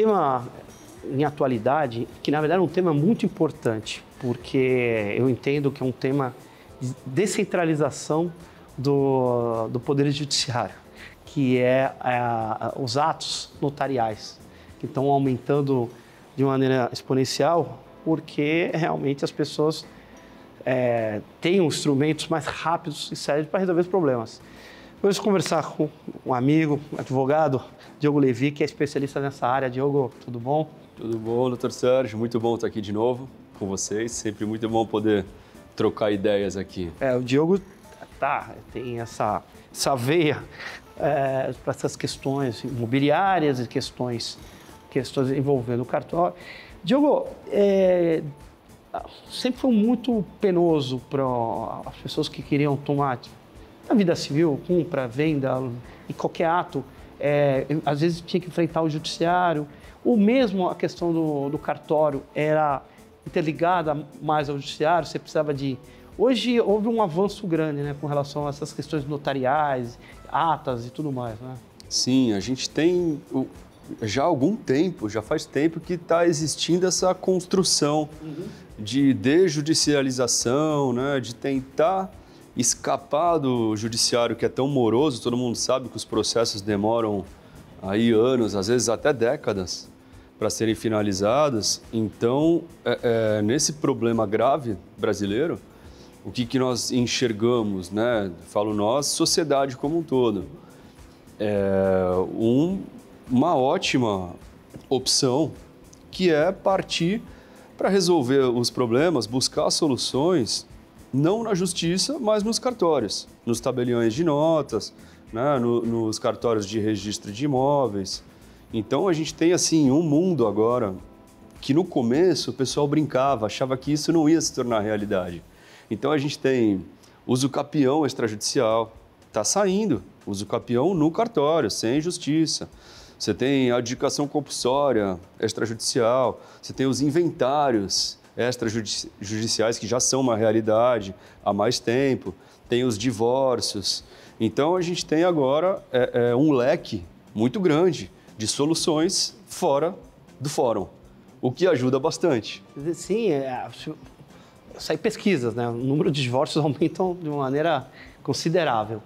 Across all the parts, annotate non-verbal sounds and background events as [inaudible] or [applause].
um tema em atualidade que, na verdade, é um tema muito importante, porque eu entendo que é um tema de descentralização do, do Poder Judiciário, que é, é os atos notariais, que estão aumentando de maneira exponencial, porque realmente as pessoas é, têm instrumentos mais rápidos e sérios para resolver os problemas. Vamos conversar com um amigo, advogado, Diogo Levi, que é especialista nessa área. Diogo, tudo bom? Tudo bom, doutor Sérgio. Muito bom estar aqui de novo com vocês. Sempre muito bom poder trocar ideias aqui. É, o Diogo tá, tem essa, essa veia é, para essas questões imobiliárias e questões, questões envolvendo o cartório. Diogo, é, sempre foi muito penoso para as pessoas que queriam tomar na vida civil, compra, venda, em qualquer ato, é, às vezes tinha que enfrentar o judiciário, ou mesmo a questão do, do cartório era interligada mais ao judiciário, você precisava de... Hoje houve um avanço grande né, com relação a essas questões notariais, atas e tudo mais, né? Sim, a gente tem já há algum tempo, já faz tempo que está existindo essa construção uhum. de desjudicialização, né, de tentar escapar do judiciário que é tão moroso, todo mundo sabe que os processos demoram aí anos, às vezes até décadas, para serem finalizados. Então, é, é, nesse problema grave brasileiro, o que, que nós enxergamos, né? Falo nós, sociedade como um todo. É um, uma ótima opção que é partir para resolver os problemas, buscar soluções não na justiça, mas nos cartórios, nos tabeliões de notas, né, no, nos cartórios de registro de imóveis. Então a gente tem assim um mundo agora que no começo o pessoal brincava, achava que isso não ia se tornar realidade. Então a gente tem uso capião extrajudicial, está saindo, uso capião no cartório, sem justiça. Você tem a adjudicação compulsória extrajudicial, você tem os inventários extrajudiciais que já são uma realidade há mais tempo, tem os divórcios. Então a gente tem agora é, é, um leque muito grande de soluções fora do fórum, o que ajuda bastante. Sim, é, sai pesquisas, né? O número de divórcios [laughs] aumentam de uma maneira considerável.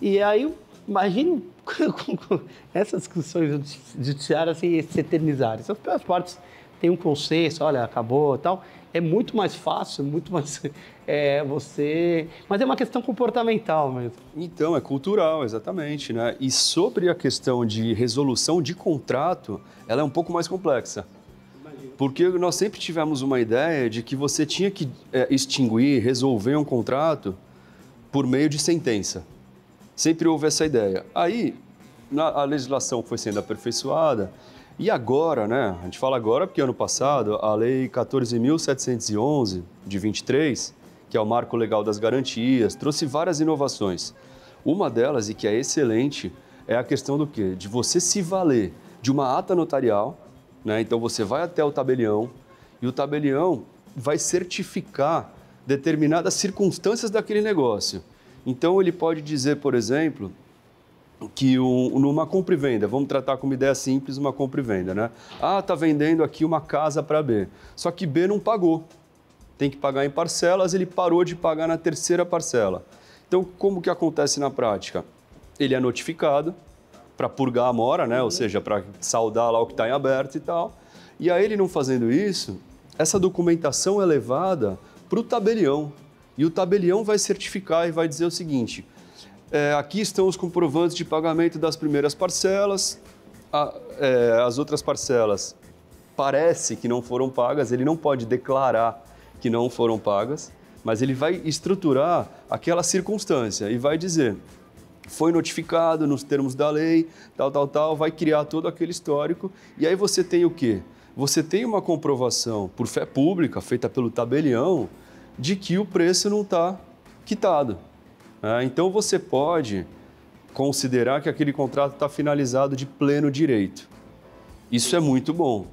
E aí, imagine [laughs] essas discussões judiciárias se eternizarem. As partes tem um consenso, olha, acabou e tal. É muito mais fácil, [laughs] muito mais é, você. Mas é uma questão comportamental mesmo. Então, é cultural, exatamente. Né? E sobre a questão de resolução de contrato, ela é um pouco mais complexa. Porque nós sempre tivemos uma ideia de que você tinha que é, extinguir, resolver um contrato por meio de sentença. Sempre houve essa ideia. Aí, na, a legislação foi sendo aperfeiçoada, e agora, né? A gente fala agora porque ano passado a Lei 14.711 de 23, que é o marco legal das garantias, trouxe várias inovações. Uma delas, e que é excelente, é a questão do quê? De você se valer de uma ata notarial, né? Então você vai até o tabelião e o tabelião vai certificar determinadas circunstâncias daquele negócio. Então ele pode dizer, por exemplo, que um, numa compra e venda, vamos tratar como ideia simples uma compra e venda, né? Ah, está vendendo aqui uma casa para B, só que B não pagou, tem que pagar em parcelas, ele parou de pagar na terceira parcela. Então, como que acontece na prática? Ele é notificado para purgar a mora, né? Ou seja, para saldar lá o que está em aberto e tal. E aí ele não fazendo isso, essa documentação é levada para o tabelião. E o tabelião vai certificar e vai dizer o seguinte: é, aqui estão os comprovantes de pagamento das primeiras parcelas, a, é, as outras parcelas parece que não foram pagas, ele não pode declarar que não foram pagas, mas ele vai estruturar aquela circunstância e vai dizer foi notificado nos termos da lei, tal, tal, tal, vai criar todo aquele histórico e aí você tem o quê? Você tem uma comprovação por fé pública feita pelo tabelião de que o preço não está quitado. Ah, então você pode considerar que aquele contrato está finalizado de pleno direito. Isso é muito bom.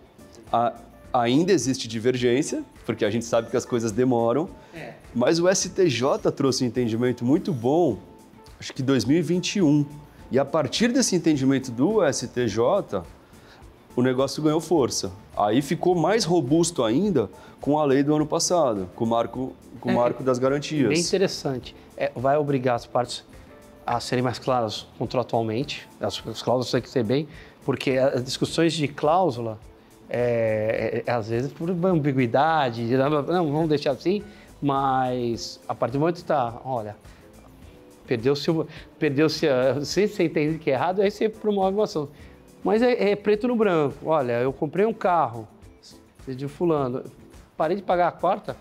ainda existe divergência, porque a gente sabe que as coisas demoram, é. mas o STJ trouxe um entendimento muito bom, acho que 2021. E a partir desse entendimento do STJ, o negócio ganhou força. Aí ficou mais robusto ainda com a lei do ano passado, com o marco, com o é, marco das garantias. Bem interessante. É, vai obrigar as partes a serem mais claras contratualmente, as, as cláusulas têm que ser bem, porque as discussões de cláusula, é, é, é às vezes por ambiguidade, não, vamos deixar assim, mas a partir do momento que está, olha, perdeu-se, perdeu-se, [laughs] se você entende que é errado, aí você promove uma ação. Mas é, é, preto no branco. Olha, eu comprei um carro de fulano, parei de pagar a quarta,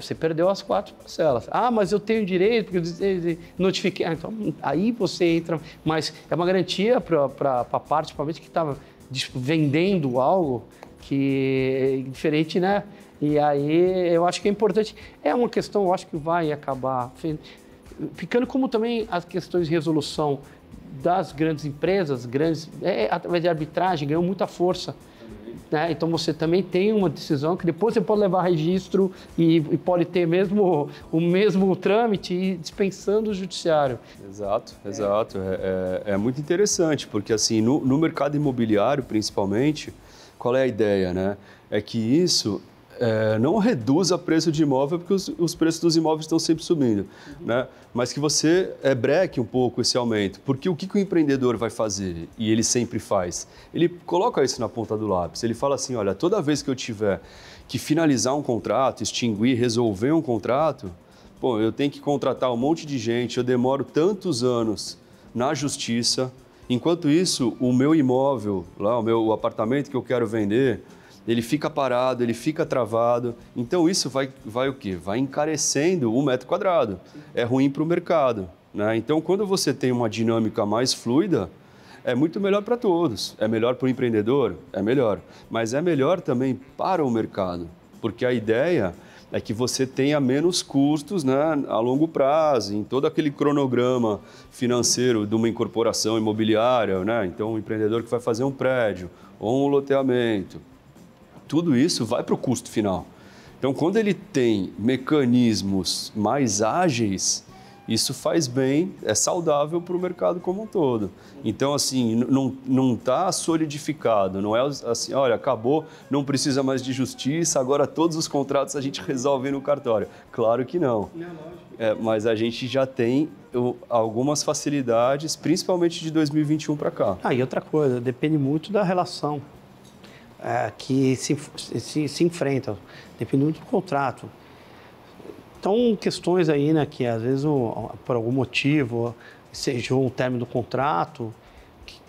você perdeu as quatro parcelas. Ah, mas eu tenho direito, porque eu notifiquei. Ah, então, aí você entra, mas é uma garantia para a parte, principalmente, que estava vendendo algo que é diferente, né? E aí eu acho que é importante. É uma questão, eu acho que vai acabar ficando como também as questões de resolução das grandes empresas, grandes, é, através de arbitragem, ganhou muita força. Né? Então você também tem uma decisão que depois você pode levar registro e, e pode ter mesmo o mesmo trâmite dispensando o judiciário. Exato, exato. É, é, é muito interessante, porque assim, no, no mercado imobiliário principalmente, qual é a ideia, né? É que isso é, não reduza o preço de imóvel, porque os, os, preços dos imóveis estão sempre subindo, uhum. né? mas que você é, breque um pouco esse aumento. Porque o que, que o empreendedor vai fazer, e ele sempre faz? Ele coloca isso na ponta do lápis. Ele fala assim: olha, toda vez que eu tiver que finalizar um contrato, extinguir, resolver um contrato, bom, eu tenho que contratar um monte de gente, eu demoro tantos anos na justiça. Enquanto isso, o meu imóvel, lá, o meu apartamento que eu quero vender, ele fica parado, ele fica travado. Então isso vai, vai o quê? Vai encarecendo o metro quadrado. É ruim para o mercado. Né? Então quando você tem uma dinâmica mais fluida, é muito melhor para todos. É melhor para o empreendedor? É melhor. Mas é melhor também para o mercado. Porque a ideia é que você tenha menos custos né, a longo prazo, em todo aquele cronograma financeiro de uma incorporação imobiliária. Né? Então, o empreendedor que vai fazer um prédio ou um loteamento, tudo isso vai para o custo final. Então, quando ele tem mecanismos mais ágeis, isso faz bem, é saudável para o mercado como um todo. Então, assim, não está solidificado, não é assim, olha, acabou, não precisa mais de justiça, agora todos os contratos a gente resolve no cartório. Claro que não. É, mas a gente já tem algumas facilidades, principalmente de 2021 para cá. Ah, e outra coisa, depende muito da relação é, que se, se, se enfrentam, dependendo do contrato. Então, questões aí, né, que às vezes, por algum motivo, seja um término do contrato,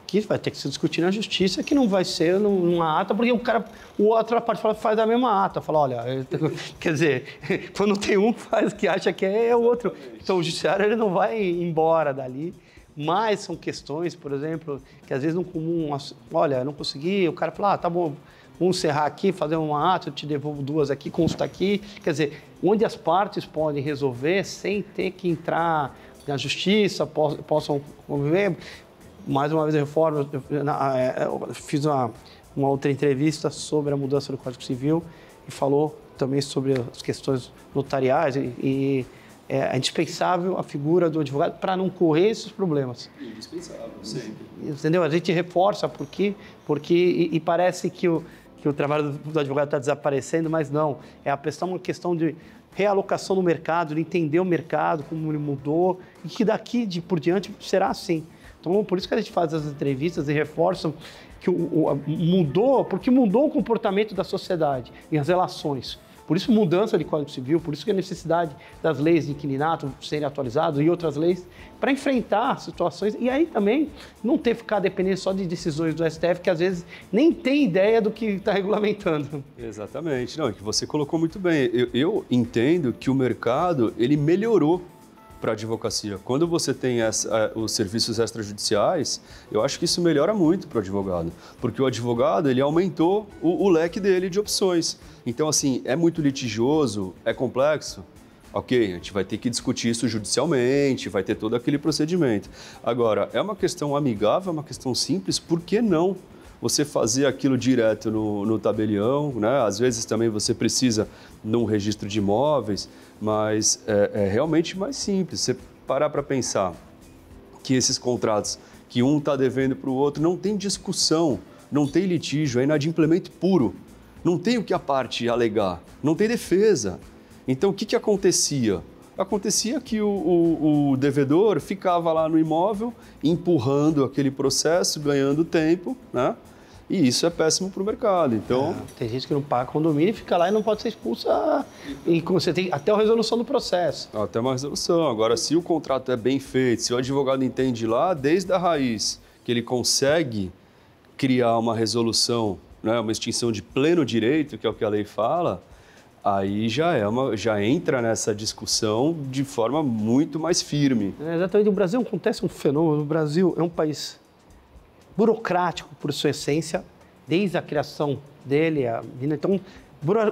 que, vai ter que se discutir na justiça, que não vai ser numa ata, porque o cara, o outro parte fala, faz a mesma ata, fala, olha, [laughs] quer dizer, [laughs] quando tem um faz que acha que é, é outro. Então, o judiciário ele não vai embora dali mas são questões, por exemplo, que às vezes não comum, olha, não consegui, o cara fala, ah, tá bom, vamos encerrar aqui, fazer uma ata, eu te devolvo duas aqui, consta aqui. Quer dizer, onde as partes podem resolver sem ter que entrar na justiça, possam conviver. Mais uma vez, a reforma, é, eu fiz uma, uma outra entrevista sobre a mudança do Código Civil e falou também sobre as questões notariais e, e é, é indispensável a figura do advogado para não correr esses problemas. Indispensável, sempre. Entendeu? A gente reforça porque, porque e, e parece que o, que o trabalho do, do advogado está desaparecendo, mas não. É a questão, uma questão de realocação no mercado, de entender o mercado, como ele mudou, e que daqui de por diante será assim. Então, por isso que a gente faz as entrevistas e reforçam que o, o, mudou, porque mudou o comportamento da sociedade e as relações. Por isso, mudança de Código Civil, por isso que a necessidade das leis de inquilinato serem atualizadas e outras leis para enfrentar situações e aí também não ter ficar dependendo só de decisões do STF, que às vezes nem tem ideia do que está regulamentando. Exatamente. Não, é que você colocou muito bem. Eu, eu entendo que o mercado ele melhorou para a advocacia. Quando você tem essa, os serviços extrajudiciais, eu acho que isso melhora muito para o advogado, porque o advogado ele aumentou o, o leque dele de opções. Então, assim, é muito litigioso, é complexo, ok, a gente vai ter que discutir isso judicialmente, vai ter todo aquele procedimento. Agora, é uma questão amigável, é uma questão simples, por que não? Você fazer aquilo direto no, no tabelião, né? Às vezes também você precisa num registro de imóveis, mas é, é realmente mais simples. Você parar para pensar que esses contratos que um está devendo para o outro não tem discussão não tem litígio, é inadimplemento puro. Não tem o que a parte alegar, não tem defesa. Então, o que, que acontecia? Acontecia que o, o, o devedor ficava lá no imóvel, empurrando aquele processo, ganhando tempo, né? E isso é péssimo para o mercado. Então, é, tem gente que não paga condomínio e fica lá e não pode ser expulsa. E você tem até a resolução do processo. Até uma resolução. Agora, se o contrato é bem feito, se o advogado entende lá desde a raiz que ele consegue criar uma resolução, né, uma extinção de pleno direito, que é o que a lei fala, aí já é uma, já entra nessa discussão de forma muito mais firme. É, exatamente. No Brasil acontece um fenômeno. O Brasil é um país burocrático por sua essência, desde a criação dele. A, então,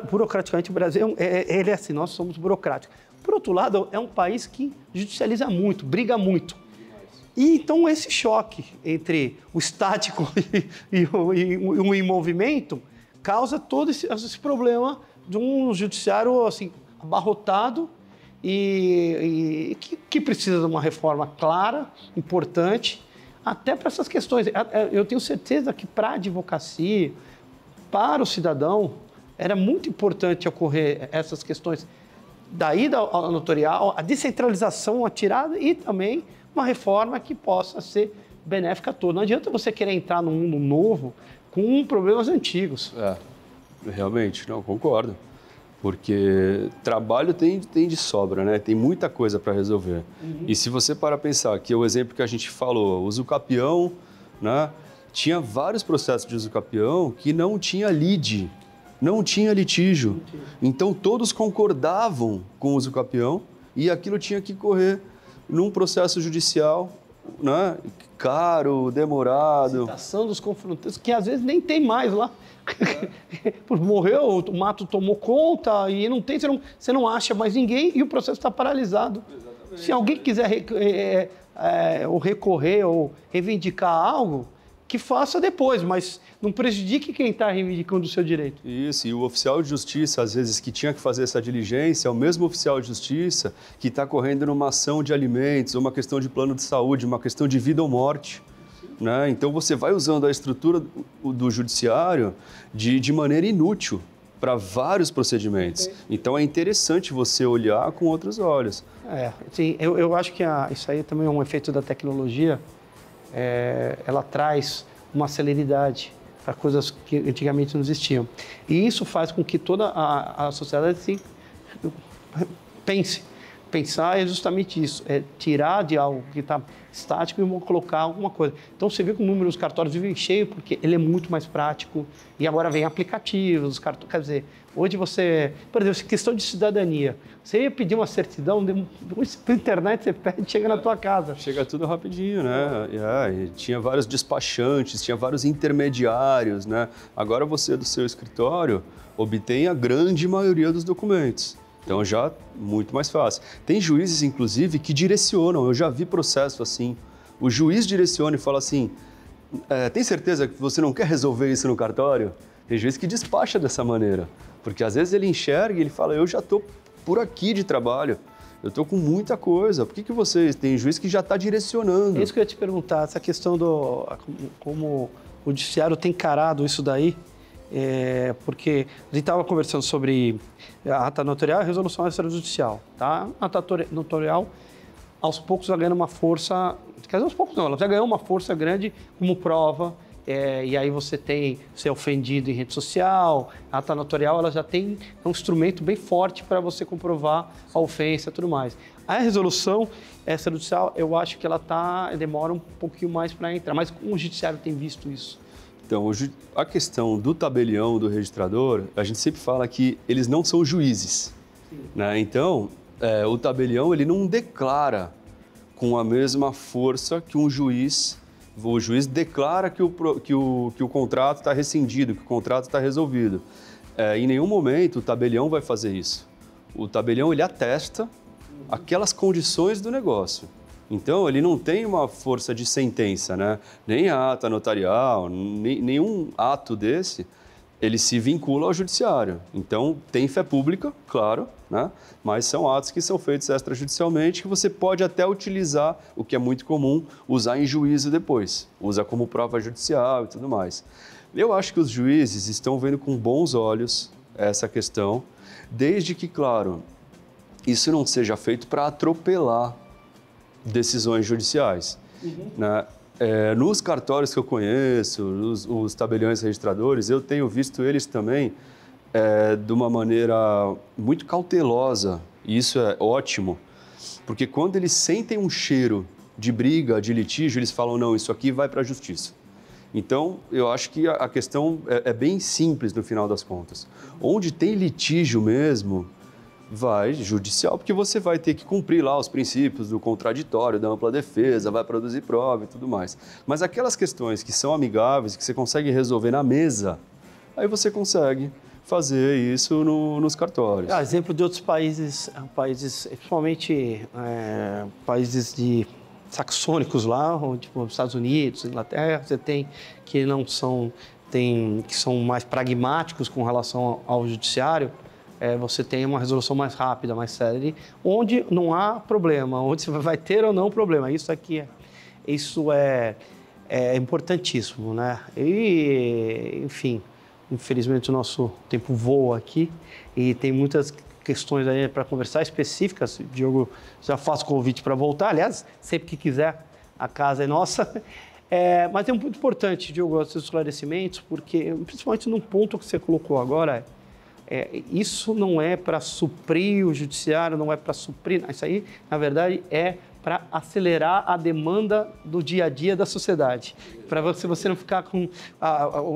burocraticamente, o Brasil é, é, ele é assim, nós somos burocráticos. Por outro lado, é um país que judicializa muito, briga muito. E então esse choque entre o estático [laughs] e, e, o, e o em movimento causa todo esse, esse, problema de um judiciário assim abarrotado e, e que, que, precisa de uma reforma clara, importante até para essas questões. Eu tenho certeza que para a advocacia, para o cidadão, era muito importante ocorrer essas questões da ida ao notorial, a descentralização, a tirada e também uma reforma que possa ser benéfica a todos. Não adianta você querer entrar num mundo novo com problemas antigos. É, realmente, não, concordo porque trabalho tem, tem de sobra, né? Tem muita coisa para resolver. Uhum. E se você para pensar que o exemplo que a gente falou, uso capião, né? Tinha vários processos de uso capião que não tinha lide, não tinha litígio. Então todos concordavam com o uso capião e aquilo tinha que correr num processo judicial, né? Caro, demorado. Citação dos confrontantes, que às vezes nem tem mais lá. [laughs] Morreu, o mato tomou conta e não tem, você não, você não acha mais ninguém e o processo está paralisado. Exatamente. Se alguém quiser é, é, ou recorrer ou reivindicar algo, que faça depois, mas não prejudique quem está reivindicando o seu direito. Isso, e o oficial de justiça, às vezes, que tinha que fazer essa diligência, é o mesmo oficial de justiça que está correndo numa ação de alimentos, uma questão de plano de saúde, uma questão de vida ou morte. Né? Então você vai usando a estrutura do, judiciário de, de maneira inútil para vários procedimentos. Então é interessante você olhar com outros olhos. É, sim, eu, eu acho que a, isso aí também é um efeito da tecnologia. É, ela traz uma celeridade para coisas que antigamente não existiam. E isso faz com que toda a, a sociedade se pense pensar é justamente isso, é tirar de algo que está estático e colocar alguma coisa. Então você vê que o número dos cartórios vive cheio porque ele é muito mais prático e agora vem aplicativos, cartões, quer dizer, hoje você, por exemplo, questão de cidadania, você ia pedir uma certidão, pela [laughs] internet você pede, chega na tua casa. Chega tudo rapidinho, né? É, tinha vários despachantes, tinha vários intermediários, né? Agora você do seu escritório obtém a grande maioria dos documentos. Então já muito mais fácil. Tem juízes, inclusive, que direcionam. Eu já vi processo assim. O juiz direciona e fala assim: é, tem certeza que você não quer resolver isso no cartório? Tem juiz que despacha dessa maneira. Porque às vezes ele enxerga e ele fala: eu já estou por aqui de trabalho. Eu estou com muita coisa. Por que, que vocês têm juiz que já está direcionando? É isso que eu ia te perguntar, essa questão do como o judiciário tem encarado isso daí é, porque a gente estava conversando sobre ata notarial e a resolução extrajudicial. Tá? A ata notarial, aos poucos, vai ganhando uma força, quer dizer, aos poucos não, ela já ganhou uma força grande como prova, é, e aí você tem ser ofendido em rede social, a ata notarial ela já tem um instrumento bem forte para você comprovar a ofensa e tudo mais. A resolução extrajudicial, eu acho que ela tá, demora um pouquinho mais para entrar, mas o judiciário tem visto isso? Então, a questão do tabelião, do registrador, a gente sempre fala que eles não são juízes. Né? Então, é, o tabelião ele não declara com a mesma força que um juiz. O juiz declara que o, que o, que o contrato está rescindido, que o contrato está resolvido. É, em nenhum momento o tabelião vai fazer isso. O tabelião ele atesta aquelas condições do negócio. Então, ele não tem uma força de sentença, né? Nem a ata notarial, nem, nenhum ato desse, ele se vincula ao judiciário. Então, tem fé pública, claro, né? mas são atos que são feitos extrajudicialmente que você pode até utilizar, o que é muito comum, usar em juízo depois. Usa como prova judicial e tudo mais. Eu acho que os juízes estão vendo com bons olhos essa questão, desde que, claro, isso não seja feito para atropelar decisões judiciais. Uhum. Né? É, nos cartórios que eu conheço, os, os, tabeliões registradores, eu tenho visto eles também é, de uma maneira muito cautelosa, e isso é ótimo, porque quando eles sentem um cheiro de briga, de litígio, eles falam: não, isso aqui vai para a justiça. Então, eu acho que a questão é, é bem simples no final das contas. Onde tem litígio mesmo, vai judicial, porque você vai ter que cumprir lá os princípios do contraditório, da ampla defesa, vai produzir prova e tudo mais. Mas aquelas questões que são amigáveis, que você consegue resolver na mesa, aí você consegue fazer isso no, nos cartórios. Ah, exemplo de outros países, países principalmente é, países de saxônicos lá, tipo, Estados Unidos, Inglaterra, você tem que não são tem que são mais pragmáticos com relação ao judiciário é, você tem uma resolução mais rápida, mais célere, onde não há problema, [laughs] onde você vai ter ou não problema. Isso aqui é, isso é, é importantíssimo, né? E, enfim, infelizmente o nosso tempo voa aqui e tem muitas questões aí para conversar específicas. Diogo, já faço convite para voltar. Aliás, sempre que quiser, a casa é nossa. É, mas é muito importante, Diogo, esses esclarecimentos, porque principalmente num ponto que você colocou agora, é, isso não é para suprir o judiciário, não é para suprir. Isso aí, na verdade, é para acelerar a demanda do dia a dia da sociedade, para você, você não ficar com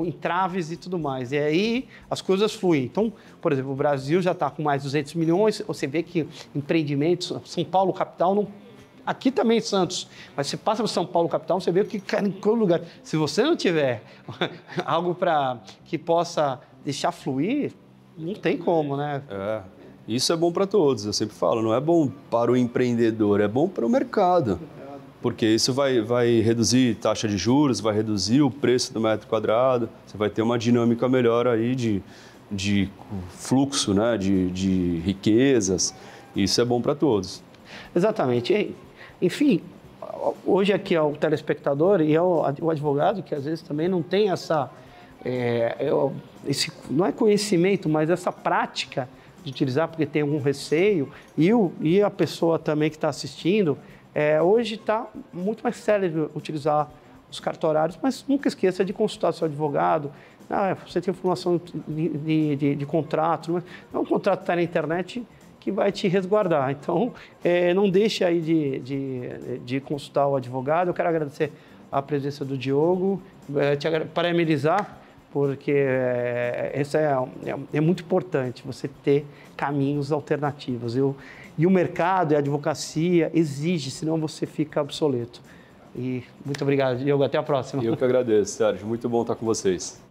entraves e tudo mais. E aí as coisas fluem. Então, por exemplo, o Brasil já está com mais de 200 milhões, você vê que empreendimentos, São Paulo capital não aqui também em Santos, mas você passa para São Paulo capital, você vê que cara, em qualquer lugar. Se você não tiver [laughs] algo para que possa deixar fluir, não tem como, né? É. Isso é bom para todos, eu sempre falo, não é bom para o empreendedor, é bom para o mercado. Porque isso vai, vai reduzir taxa de juros, vai reduzir o preço do metro quadrado, você vai ter uma dinâmica melhor aí de, de fluxo, né? de, de riquezas. Isso é bom para todos. Exatamente. Enfim, hoje aqui é o telespectador e é o advogado que às vezes também não tem essa é, eu, esse, não é conhecimento, mas essa prática de utilizar, porque tem algum receio, e, o, e a pessoa também que está assistindo, é, hoje está muito mais sério utilizar os cartorários, mas nunca esqueça de consultar seu advogado. Ah, você tem informação de, de, de, de contrato, não é um contrato que está na internet que vai te resguardar. Então, é, não deixe aí de, de, de consultar o advogado. Eu quero agradecer a presença do Diogo, é, te parabenizar porque é, isso é, é, é, muito importante, você ter caminhos alternativos. Eu, e o mercado e a advocacia exige, senão você fica obsoleto. E muito obrigado, Diogo. Até a próxima. Eu que agradeço, Sérgio. Muito bom estar com vocês.